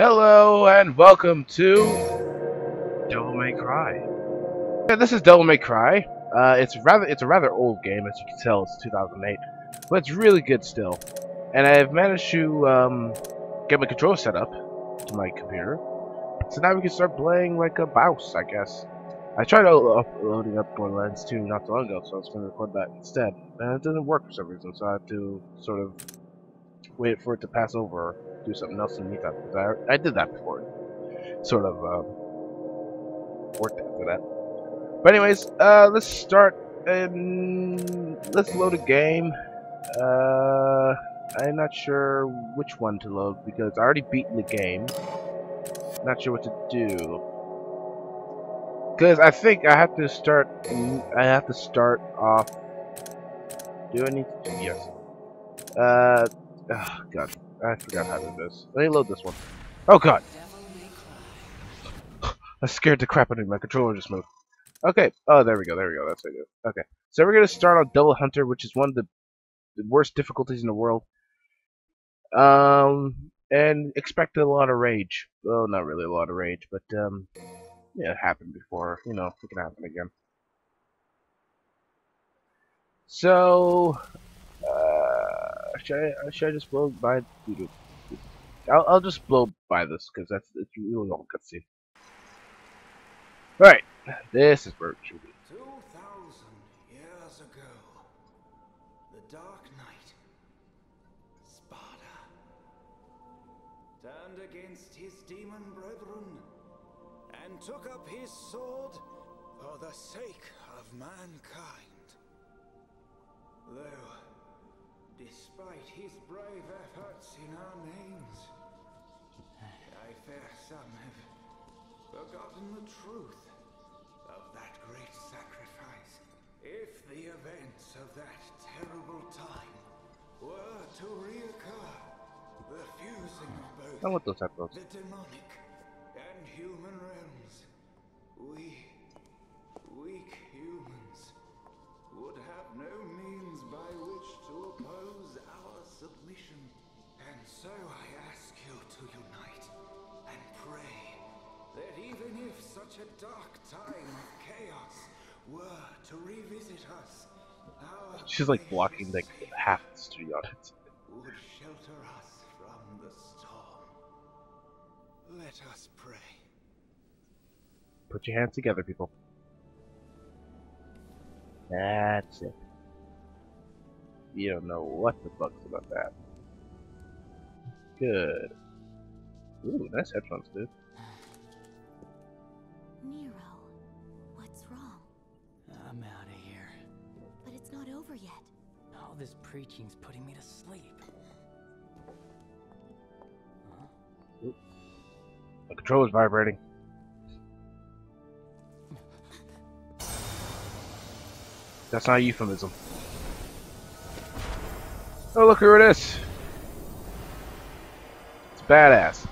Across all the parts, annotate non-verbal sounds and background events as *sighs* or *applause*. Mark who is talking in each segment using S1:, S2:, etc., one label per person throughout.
S1: Hello and welcome to Devil May Cry. Yeah, this is Devil May Cry. Uh, it's rather it's a rather old game, as you can tell. It's 2008, but it's really good still. And I've managed to um, get my controller set up to my computer, so now we can start playing like a mouse, I guess. I tried uploading up Borderlands 2 not so long ago, so I was going to record that instead, and it didn't work for some reason. So I had to sort of wait for it to pass over do something else the meantime. Because I, I did that before. Sort of um, worked after that. But anyways, uh, let's start and let's load a game. Uh, I'm not sure which one to load because I already beaten the game. Not sure what to do. Because I think I have to start. I have to start off. Do I need to? Yes. Uh. Oh, God. I forgot how to do this. Let me load this one. Oh god! *laughs* I scared the crap out of me. My controller just moved. Okay. Oh, there we go. There we go. That's what I do. Okay. So we're gonna start on Devil Hunter, which is one of the, the worst difficulties in the world. Um, and expect a lot of rage. Well, not really a lot of rage, but um, yeah, it happened before. You know, it can happen again. So, should I, uh, should I just blow by? I'll, I'll just blow by this because that's it's really all cutscene. Right, this is where it should be.
S2: Two thousand years ago, the Dark Knight, Sparda, turned against his demon brethren and took up his sword for the sake of mankind. Though Despite his brave efforts in our names, I fear some have forgotten the truth of that great sacrifice. If the events of that terrible time were to reoccur, the fusing of both
S1: I want those
S2: the demonic And so I ask you to unite and pray that even if such a dark time of chaos were to revisit us, our
S1: She's like blocking like half the studio audience.
S2: would shelter us from the storm. Let us pray.
S1: Put your hands together, people. That's it. You don't know what the fuck's about that. Good. Ooh, nice headphones, dude.
S3: Nero, what's wrong?
S4: I'm out of here.
S3: But it's not over yet.
S4: All this preaching's putting me to sleep.
S1: The controller's vibrating. That's not a euphemism. Oh, look who it is. Badass.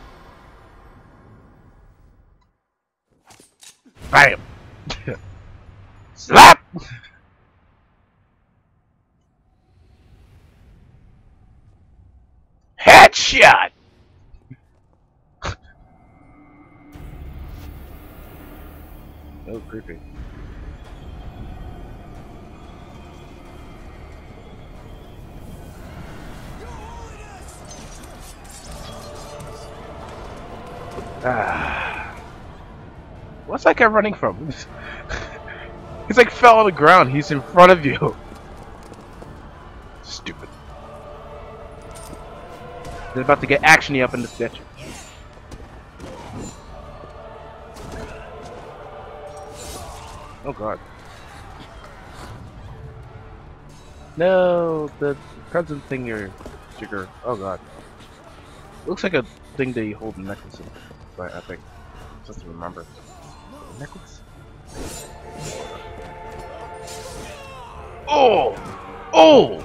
S1: Bam! *laughs* Slap! Headshot! *laughs* oh, creepy. *sighs* What's that guy running from? *laughs* He's like fell on the ground. He's in front of you. *laughs* Stupid. They're about to get actiony up in this bitch. Oh god. No, the present thing you're jigger. Oh god. Looks like a thing they hold necklace in I think just remember. Necklace? Oh! Oh!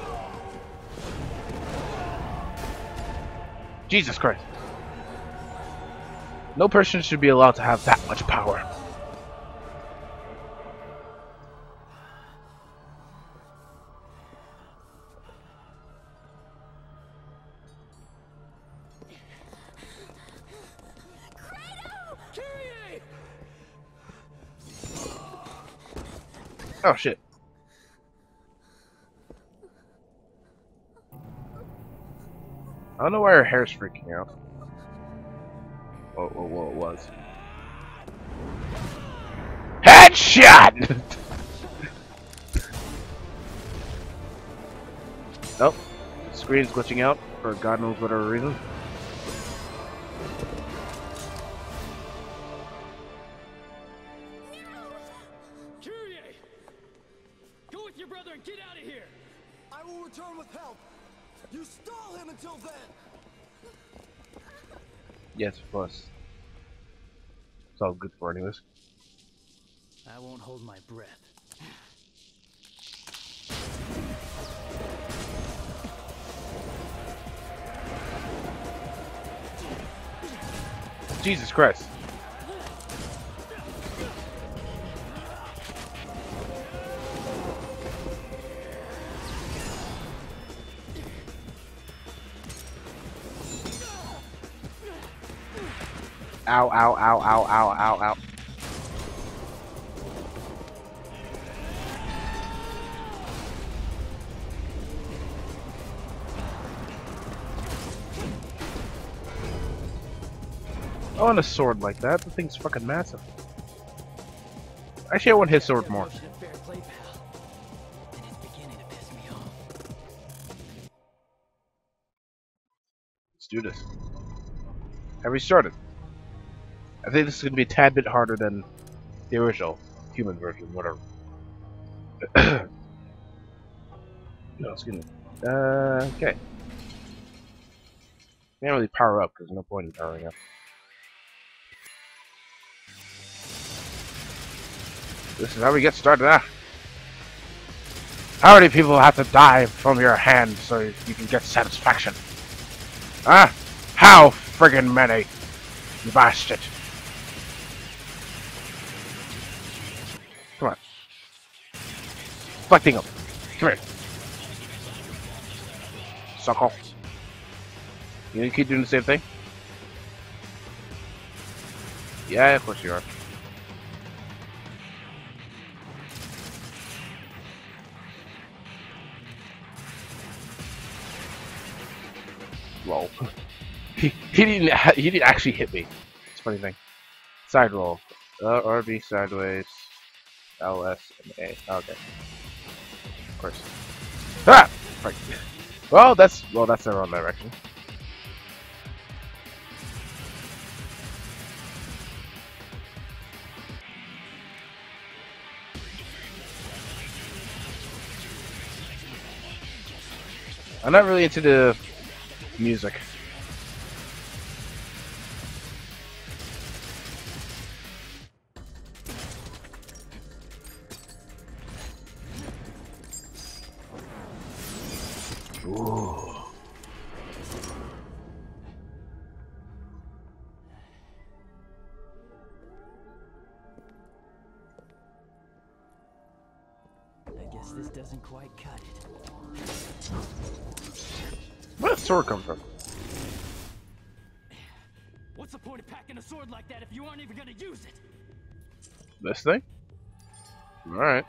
S1: Jesus Christ. No person should be allowed to have that much power. Oh shit. I don't know why her hair's freaking out. Oh, oh, well, it was. Headshot! *laughs* oh, screen's glitching out for God knows whatever reason. Yes, plus. It's all good for anyways.
S4: I won't hold my breath.
S1: Jesus Christ. Ow, ow, ow, ow, ow, ow, ow. I want a sword like that. The thing's fucking massive. Actually, I want his sword more. Let's do this. Have we started? I think this is going to be a tad bit harder than the original human version, whatever. *clears throat* no, excuse me. Uh, okay. Can't really power up because no point in powering up. This is how we get started, huh? How many people have to die from your hand so you can get satisfaction? Huh? How friggin' many? You bastard. Fucking up. Come here. Suckle. You gonna keep doing the same thing? Yeah, of course you are. Lol. *laughs* he, he didn't *laughs* he didn't actually hit me. It's funny thing. Side roll. Uh, RB sideways. LS and A. Okay. Course. Ah! Frick. Well, that's well, that's the wrong direction. I'm not really into the music.
S4: Doesn't quite cut it.
S1: Where did sword come from?
S4: What's the point of packing a sword like that if you aren't even gonna use it?
S1: This thing? Alright.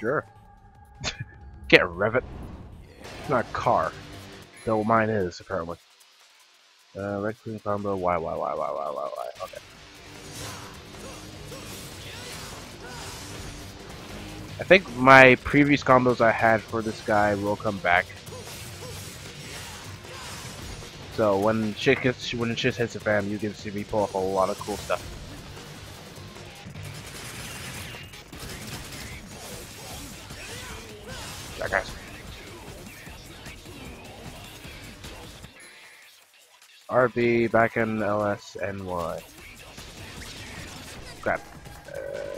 S1: Sure. *laughs* Can't rev it. It's not a car. Though mine is, apparently. Uh, red queen combo, Y, Y, Y, Y, Y, Y, Y. I think my previous combos I had for this guy will come back. So when shit gets when shit hits the fan, you can see me pull off a lot of cool stuff. Jackass. RB back in LS and Y. Crap. Uh,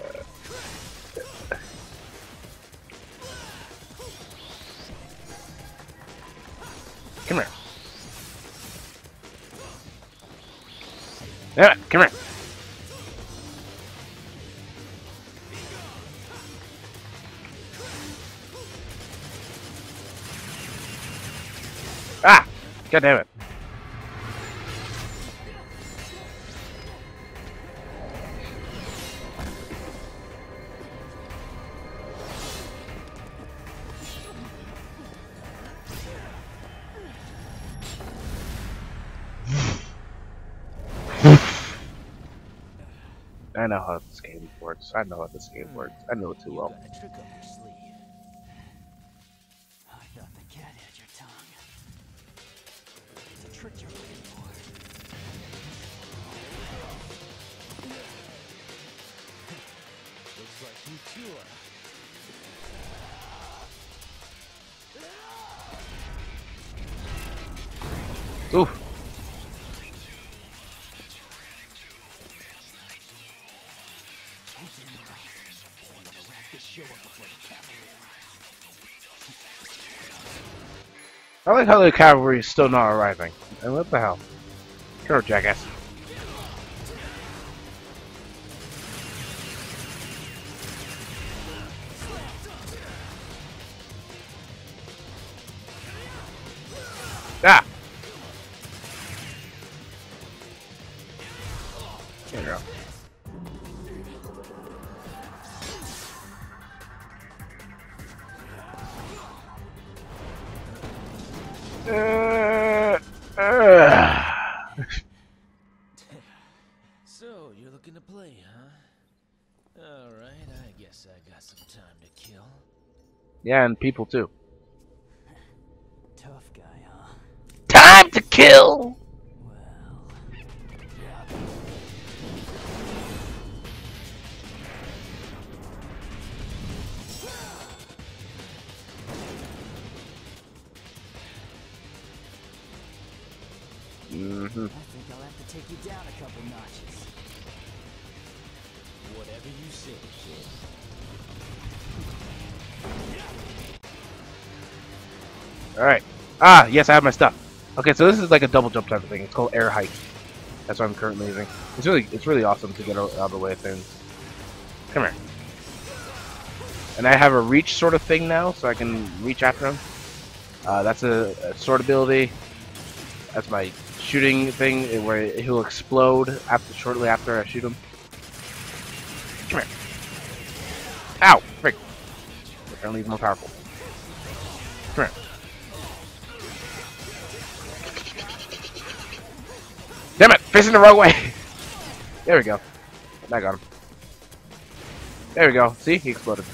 S1: Come here. Yeah, come here. Ah! God damn it. Works. I know how this game works. I know it too well.
S2: got I like
S1: how the cavalry is still not arriving. And what the hell? Sure, jackass. Yeah, and people too.
S2: Tough guy, huh?
S1: Time to kill!
S2: Well,
S1: hmm
S2: I think I'll have to take you down a couple notches. Whatever you say, kid.
S1: Alright. Ah, yes, I have my stuff. Okay, so this is like a double jump type of thing. It's called Air Hike. That's what I'm currently using. It's really, it's really awesome to get out, out of the way of things. Come here. And I have a reach sort of thing now, so I can reach after him. Uh, that's a, a sword ability. That's my shooting thing, eh, where he'll explode after shortly after I shoot him. Come here. Ow! Frick. Apparently he's more powerful. Come here. Facing the wrong way! *laughs* There we go. I got him. There we go. See? He exploded.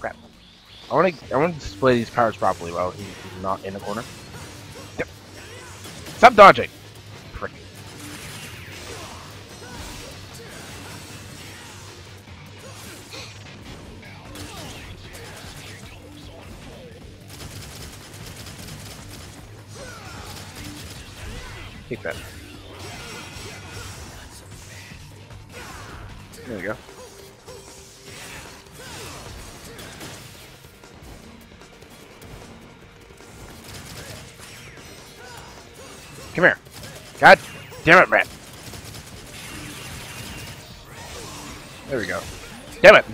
S1: Crap. I want to I want to display these powers properly while he's not in the corner. Stop dodging! Take that. There we go. Come here. God damn it, Matt. There we go. Damn it.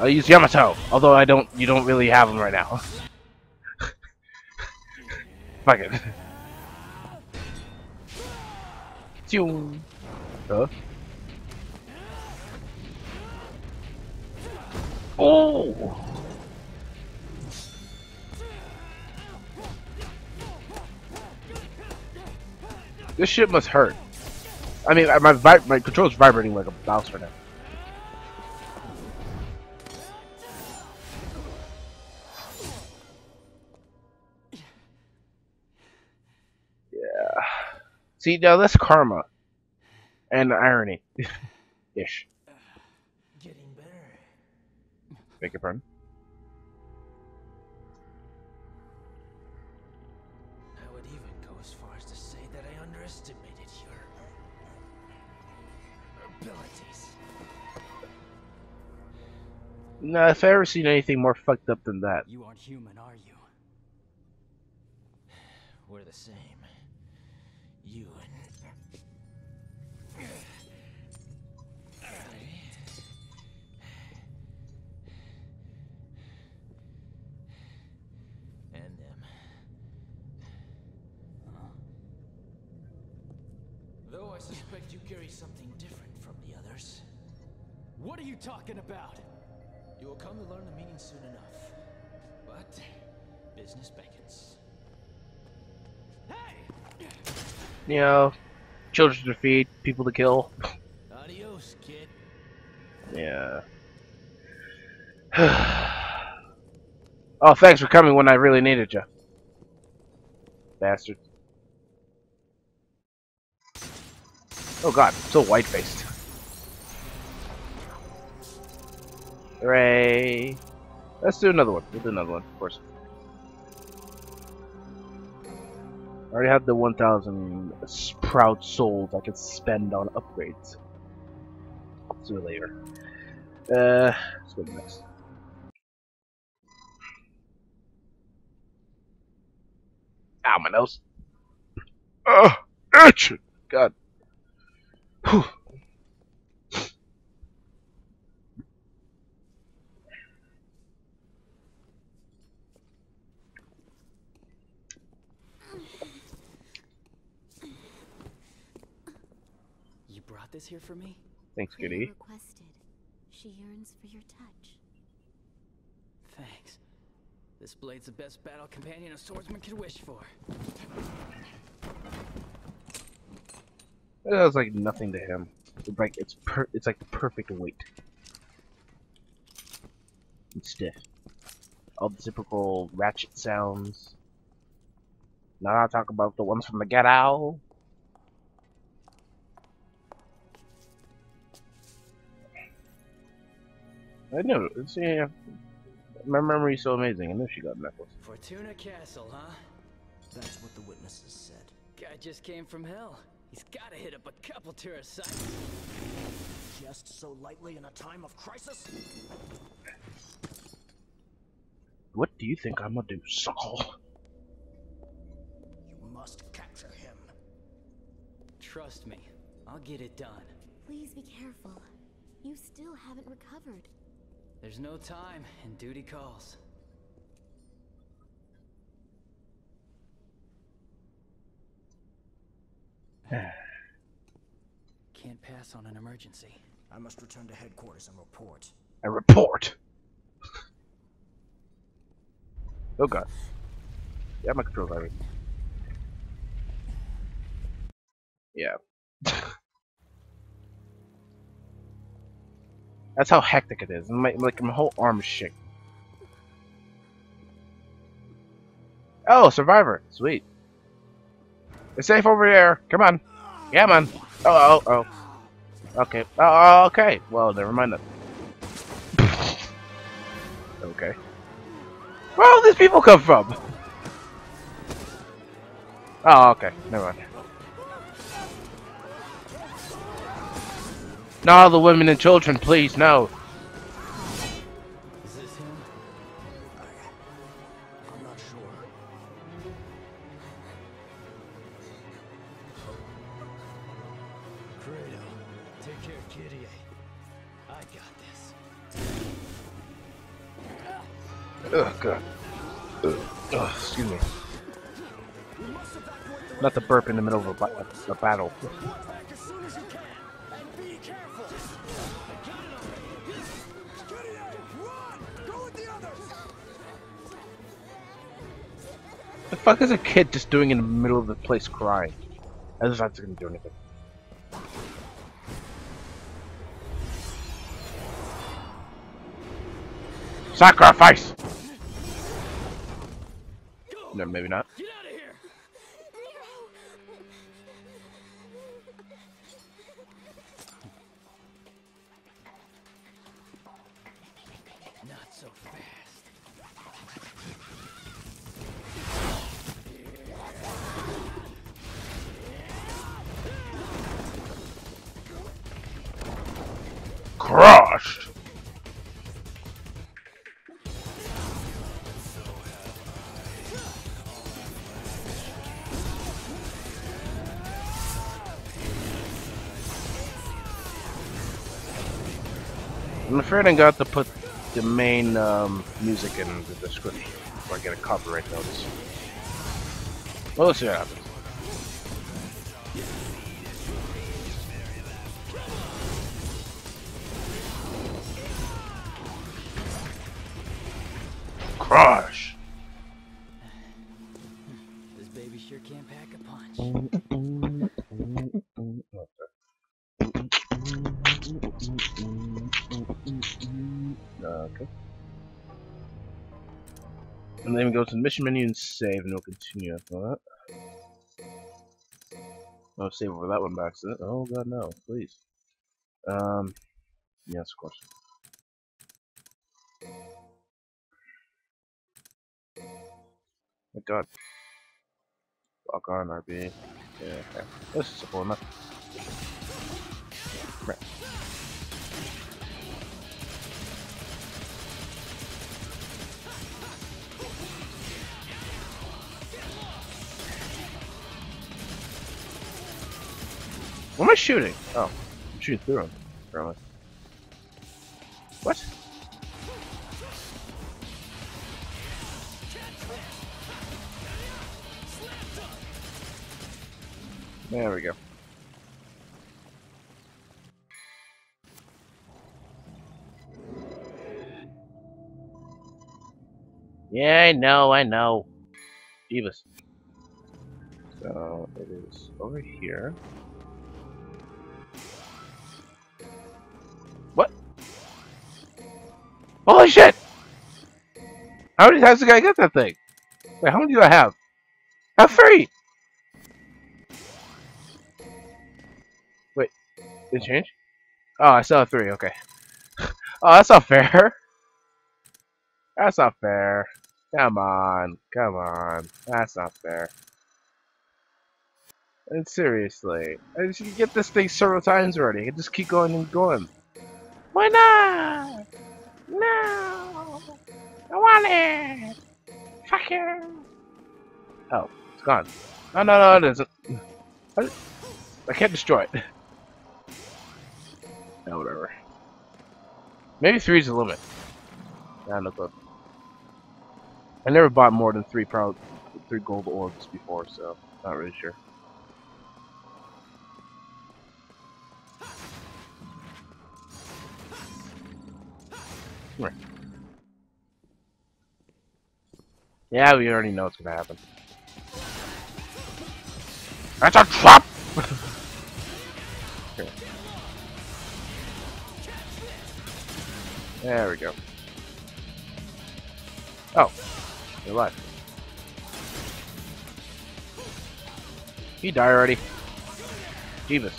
S1: I'll use Yamato, although I don't. You don't really have him right now. *laughs* Fuck it. Huh? Oh! This shit must hurt. I mean, my my control's vibrating like a mouse right now. See, now that's karma. And irony. *laughs* Ish.
S2: Getting better.
S1: Beg your pardon?
S2: I would even go as far as to say that I underestimated your abilities.
S1: No, if I ever seen anything more fucked up than that.
S2: You aren't human, are you? We're the same. You and and them. Though I suspect you carry something different from the others.
S5: What are you talking about?
S6: You will come to learn the meaning soon enough. But business beckons. Hey!
S1: You know, children to feed, people to kill.
S6: Adios, kid.
S1: Yeah. *sighs* oh, thanks for coming when I really needed you. Bastard. Oh god, so white-faced. Hooray! Let's do another one. We'll do another one, of course. I already have the 1,000 proud souls I could spend on upgrades. Do it later. Uh, let's go to next. Ow, my nose. Ugh, itch! God. Whew.
S5: You brought this here for me?
S1: Thanks,
S3: Cleo
S1: Goody.
S3: requested. She yearns for your touch.
S5: Thanks. This blade's the best battle companion a swordsman could wish for.
S1: It was like nothing to him. It's like it's per it's like the perfect weight. It's stiff. All the typical ratchet sounds. Now I talk about the ones from the ghetto. I knew. It's, yeah, my memory's so amazing. I knew she got a necklace.
S5: Fortuna Castle, huh?
S7: That's what the witnesses said.
S5: Guy just came from hell. He's gotta hit up a couple tourist sites.
S7: Just so lightly in a time of crisis?
S1: What do you think I'm gonna do, Saul?
S7: You must capture him.
S5: Trust me, I'll get it done.
S3: Please be careful. You still haven't recovered.
S5: There's no time, and duty calls. *sighs* Can't pass on an emergency.
S7: I must return to headquarters and report.
S1: A report. oh god. Yeah, my control already. Yeah. *laughs* That's how hectic it is. My, like my whole arm is shaking. Oh, survivor. Sweet. It's safe over here. Come on. Yeah, man. Oh, oh, oh. Okay. Oh, oh okay. Well, never mind that. *laughs* okay. Where all these people come from? Oh, okay. Never mind. Not all the women and children, please, no.
S5: Is this him?
S7: I'm not sure.
S6: Fredo, take care of Kitty. I got this.
S1: Ugh, God. Ugh, ugh, excuse me. Not the burp in the middle of a, ba- a battle.
S7: The
S1: fuck is a kid just doing in the middle of the place crying? As if that's gonna do anything. Sacrifice! No, maybe not. Afraid I got to put the main um, music in the description before I get a copyright notice. Well, let's see what happens. Crush! And then we go to the mission menu and save, and we'll continue after that. Oh, save over that one by accident. Oh god, no, please. Um, yes, of course. My god. Lock on RB. Yeah. This is simple enough. Right. What am I shooting? Oh, I'm shooting through him. Apparently. What? There we go. Yeah, I know, I know. Jeebus. So, it is over here. Holy shit! How many times did I get that thing? Wait, how many do I have? I have three! Wait, did it change? Oh, I still have three, okay. *laughs* oh, that's not fair. That's not fair. Come on, come on. That's not fair. And seriously, I should get this thing several times already. I just keep going and going. Why not? No! I want it! Fuck you! Oh, it's gone. No, no, no, it isn't. I, I can't destroy it. No, whatever. Maybe three is the limit. Yeah, no clue. I never bought more than three proud, three gold orbs before, so not really sure. Yeah, we already know what's gonna happen. That's a trap! *laughs* There we go. Oh, you're alive. He died already. Jeebus.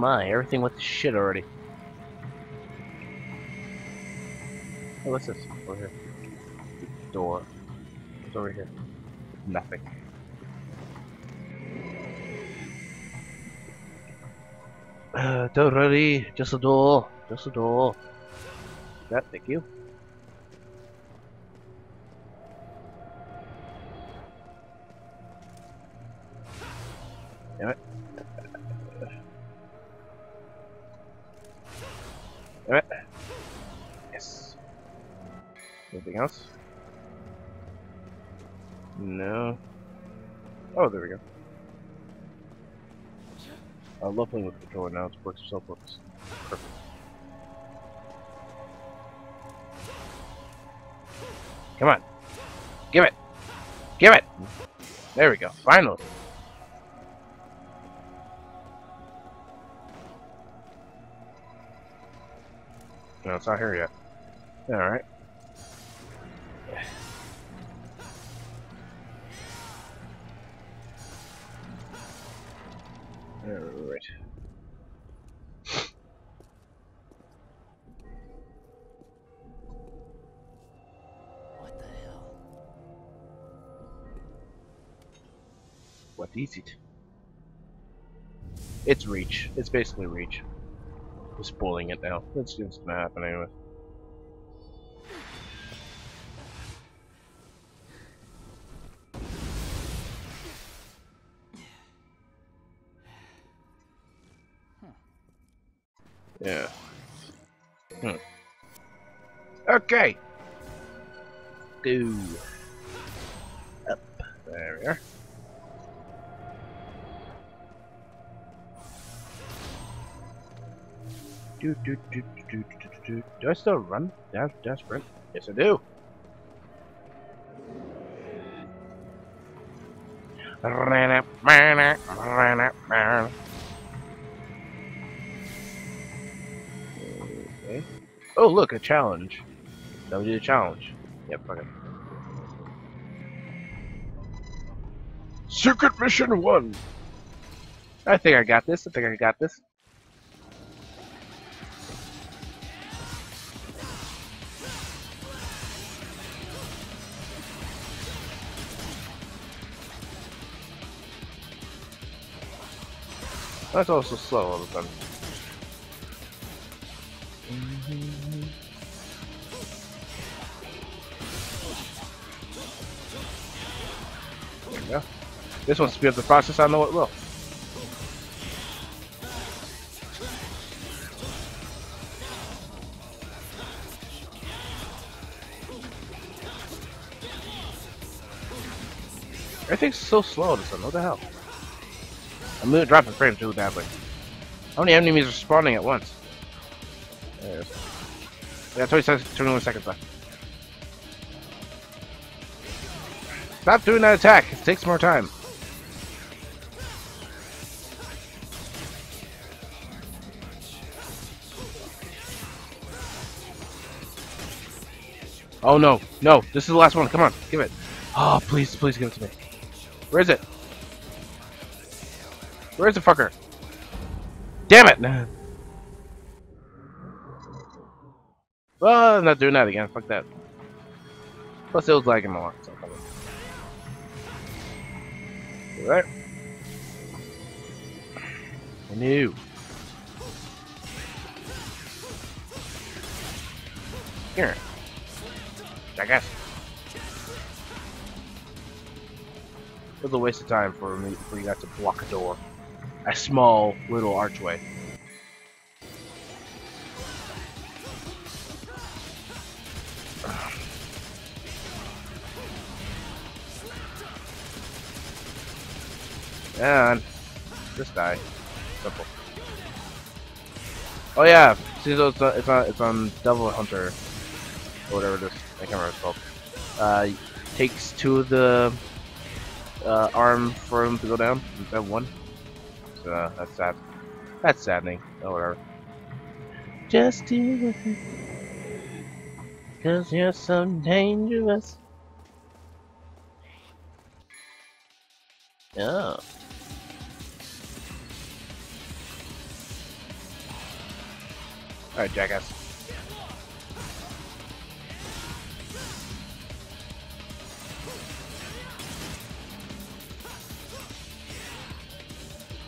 S1: My, everything went to shit already. Oh, what's this? Over here. Door. What's over here? Nothing. Uh, don't worry, just a door. Just a door. That, thank you. Damn it. Damn it. Yes. Anything else? No. Oh, there we go. I love playing with the controller now. It works so works perfect. Come on. Give it. Give it. There we go. Finally. No, it's not here yet. Alright. Alright.
S5: What the hell?
S1: What is it? It's Reach. It's basically Reach. We're spoiling it now. Just gonna happen anyway. Yeah. Hmm. Okay. go. Up. There we are. Do, do, do, do, do, do, do, I still run? Dash, dash, sprint? Yes, I do. Okay. Oh, look, a challenge. That would do a challenge. Yep, fuck it. Secret Mission 1! I think I got this. I think I got this. That's also slow all the time. Go. This one speeds up the process, I know it will. Everything's so slow this one, what the hell? I'm dropping frames too badly. How many enemies are spawning at once? There it is. Yeah, 20 seconds, 21 seconds left. Stop doing that attack. It takes more time. Oh no, no, this is the last one. Come on, give it. Oh, please, please give it to me. Where is it? Where's the fucker? Damn it! Well, I'm not doing that again. Fuck that. Plus, it was lagging a lot. So Alright. New. Here. Jackass. It was a waste of time for me for you guys to block a door. A small little archway. And just die. Simple. Oh yeah, see, so it's, on, it's on it's on Devil Hunter or whatever it is. I can't remember it's called. Uh, takes two of the uh, arm for him to go down instead of one. So uh, that's sad. That's saddening. Oh whatever. Just with it. Cause you're so dangerous. Yeah. Alright, jackass.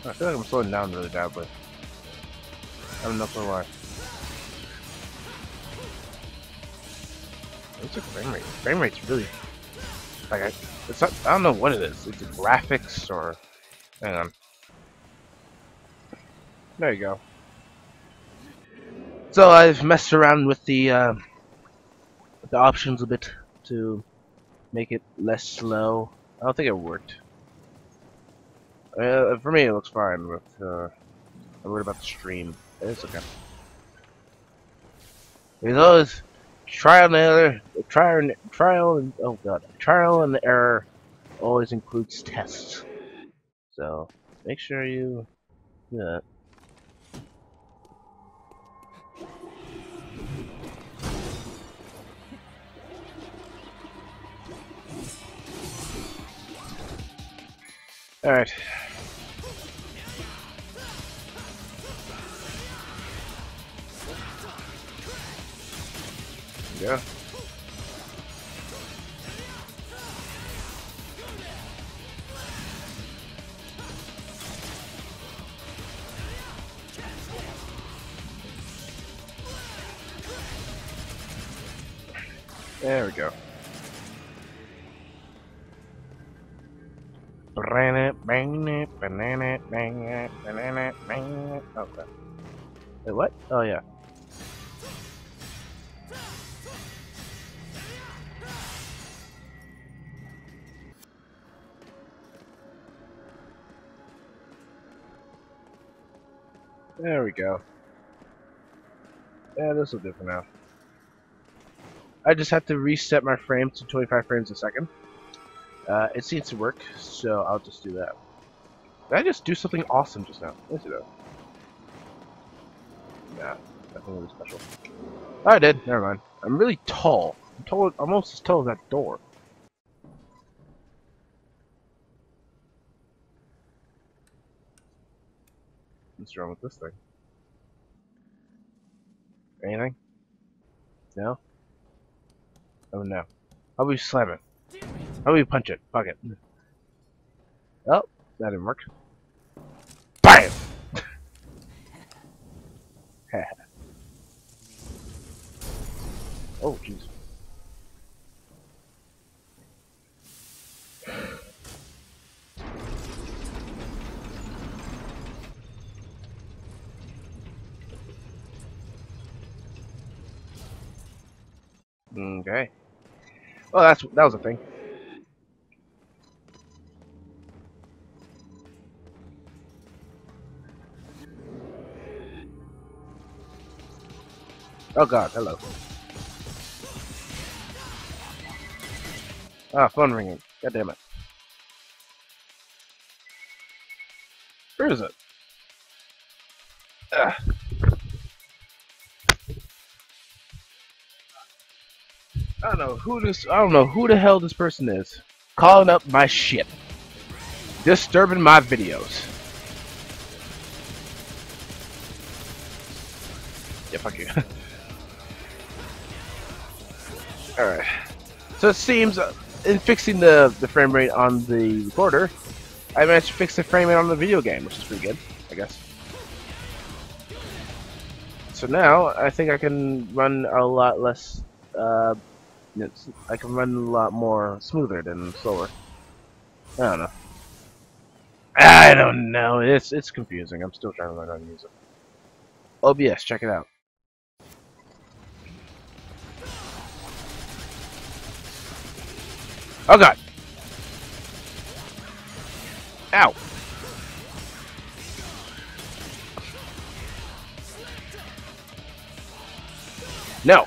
S1: I feel like I'm slowing down really badly. I don't know for why. What's the frame rate? Frame rate's really like I, it's not, I don't know what it is. It's graphics or hang on. There you go. So I've messed around with the uh, the options a bit to make it less slow. I don't think it worked. Uh, for me, it looks fine. With uh, I'm worried about the stream. It's okay. There's always trial and error. Trial and trial and oh god, trial and error always includes tests. So make sure you do that. Alright. Yeah. There we go. Banana, banana, banana, banana, banana, banana. Okay. Wait, what? Oh, yeah. There we go. Yeah, this will do for now. I just have to reset my frames to 25 frames a second. Uh, it seems to work, so I'll just do that. Did I just do something awesome just now? Yes, it. Nah, nothing really special. Oh, I did. Never mind. I'm really tall. I'm tall, almost as tall as that door. What's wrong with this thing? Anything? No? Oh no. How about we slam it? How about we punch it? Fuck it. Oh, that didn't work. BAM! *laughs* oh, jeez. Okay. Well, that's that was a thing. Oh god, hello. Ah, phone ringing. God damn it. Where is it? Don't know who this. I don't know who the hell this person is. Calling up my shit. Disturbing my videos. Yeah, fuck you. *laughs* Alright. So it seems, uh, in fixing the, the frame rate on the recorder, I managed to fix the frame rate on the video game, which is pretty good, I guess. So now, I think I can run a lot less, uh, it's, I can run a lot more smoother than slower. I don't know. I don't know. It's it's confusing. I'm still trying to learn how to use it. OBS, check it out. Oh god. Ow. No.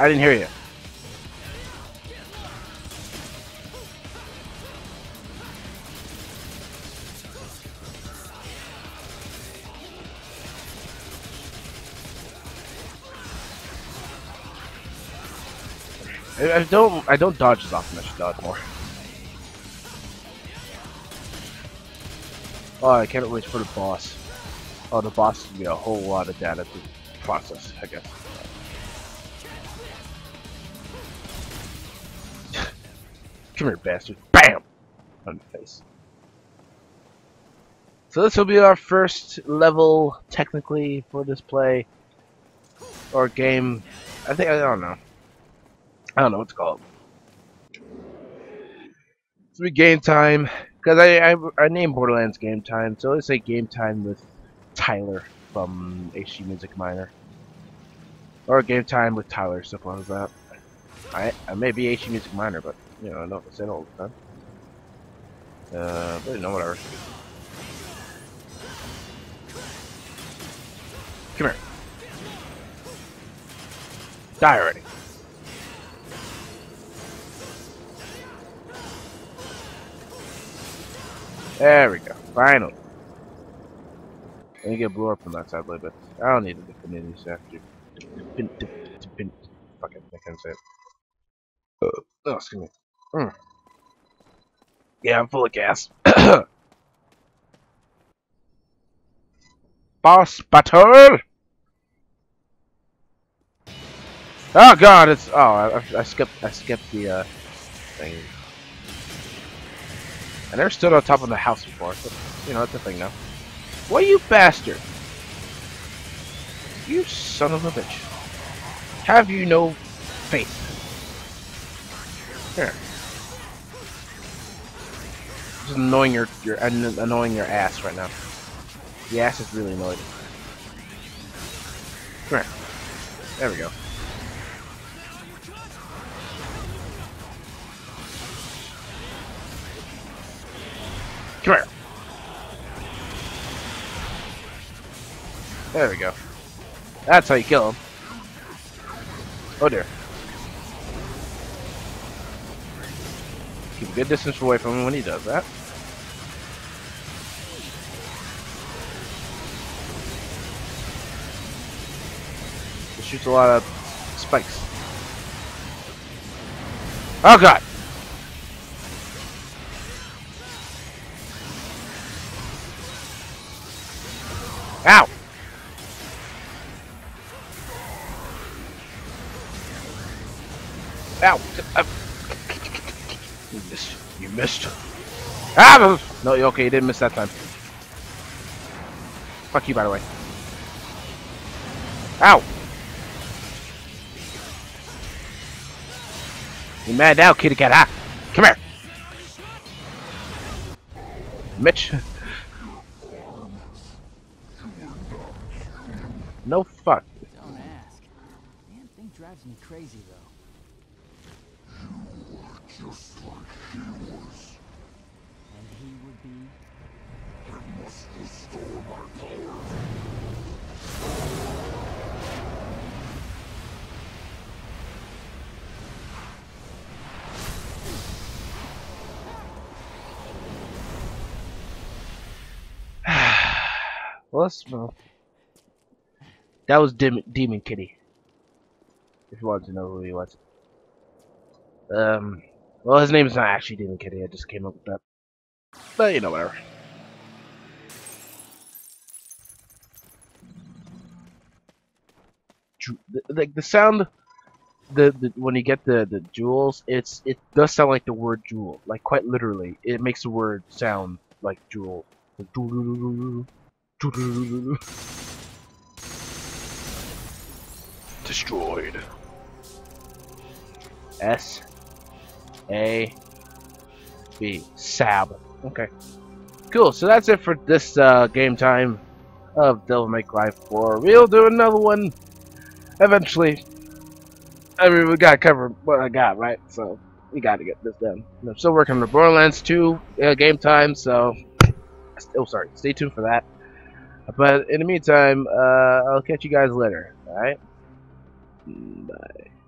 S1: I didn't hear you. I don't I don't dodge as often. I should dodge more. Oh, I can't wait for the boss. Oh, the boss is gonna be a whole lot of data to process, I guess. Come here, bastard. BAM! On the face. So this will be our first level, technically, for this play. Or game. I think, I don't know. I don't know what to call it. It's be game time. Because I, I, I named Borderlands Game Time, so let's say Game Time with Tyler from HD Music Miner. Or Game Time with Tyler, simple as that. I, I may be HD Music Miner, but, you know, I don't say it all the time. Uh, but, you know, whatever. Come here. Die already. There we go. Finally. Let me get blew up from that side a little bit. I don't need to defend these after. Fuck it, I can't say it. Oh, excuse me. Mm. Yeah, I'm full of gas. *coughs* Boss battle! Oh god, it's oh I, I skipped I skipped the uh thing. I never stood on top of the house before, but you know, that's a thing now. What you bastard! You son of a bitch. Have you no faith? Here. Annoying your your annoying your ass right now. The ass is really annoyed. Come here. There we go. Come here. There we go. That's how you kill him. Oh dear. Keep a good distance away from him when he does that. Shoots a lot of spikes. Oh god! Ow! Ow! Uh, You missed. You missed. Ah! No, okay? You didn't miss that time. Fuck you, by the way. Ow! You mad now, kitty cat? Ah! Come here! Mitch. no fuck.
S5: Don't ask. Damn thing drives me crazy though.
S1: Let's, well, that was Dem Demon Kitty. If you wanted to know who he was. Um, well, his name is not actually Demon Kitty. I just came up with that. But you know, whatever. Like the sound, the, the when you get the the jewels, it's it does sound like the word jewel, like quite literally. It makes the word sound like jewel. Like, doo-doo-doo-doo-doo. Doo-doo-doo-doo-doo. Destroyed. S A B Sab. Okay. Cool. So that's it for this uh, game time of Devil May Cry 4. We'll do another one eventually. I mean, we gotta cover what I got, right? So we gotta get this done. I'm still working on the Borderlands 2 uh, game time, so oh sorry, stay tuned for that. But in the meantime, uh, I'll catch you guys later. All right. Bye.